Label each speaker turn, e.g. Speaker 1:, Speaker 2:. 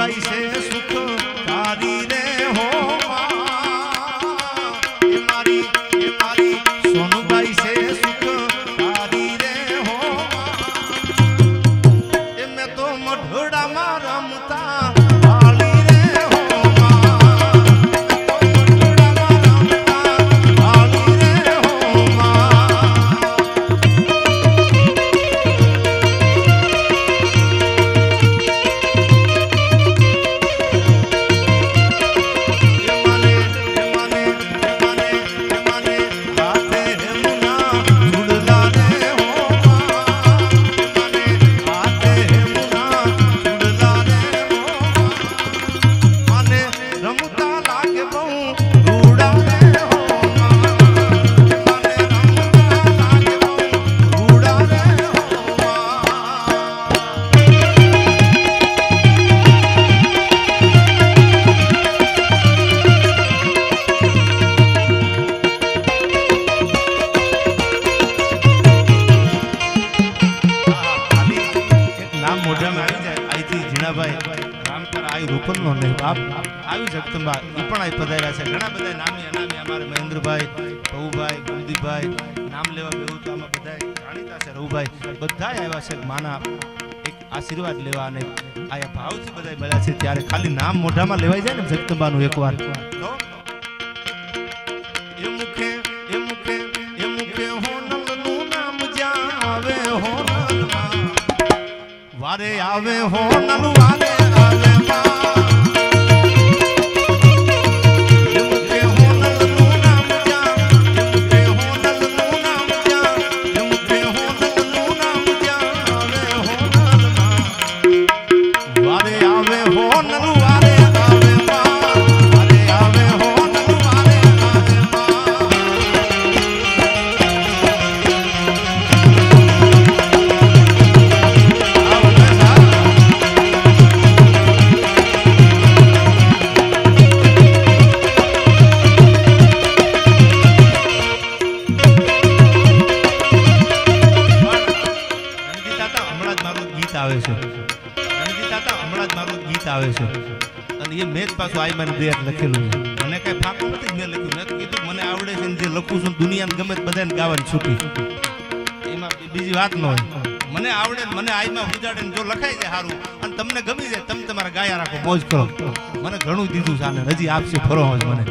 Speaker 1: સોનભાઈ છે સુખ તારી રે હો આઈ રૂપનનો નહીં બાપ આવી જગદંબા એ પણ અહીં પધાર્યા છે. ઘણા બધા નામી અનામી અમારે મહેન્દ્રભાઈ ભવુભાઈ કુલદીપભાઈ, નામ લેવા બેવું તો આમાં બધા જાણીતા છે. રઘુભાઈ બધા આવ્યા છે માના એક આશીર્વાદ લેવા અને આયા ભાવથી બધા મળ્યા છે. ત્યારે ખાલી નામ મોઢામાં લેવાઈ જાય ને જગદંબાનું એકવાર. જાવે હોનલમાં વારે આવે હોનલ મારું ગીત આવે છે. રણજીત તાતા હમણાં જ મારું ગીત આવે છે. અને એ મેં જ પાછું આઈ મને દેર લખેલું છે. મને કાંઈ ફાંકો નથી મેં લખ્યું. મેં કીધું મને આવડે છે જે લખું છું દુનિયાને ગમે તે બધાને ગાવાની છૂટી. એમાં બીજી વાત ન હોય. મને આવડે મને આઈમાં ઉજાડે જો લખાઈ જાય સારું અને તમને ગમી જાય તમે તમારા ગાયા રાખો મોજ કરો. મને ઘણું દીધું છે આને. હજી આપશે ફરો જ મને.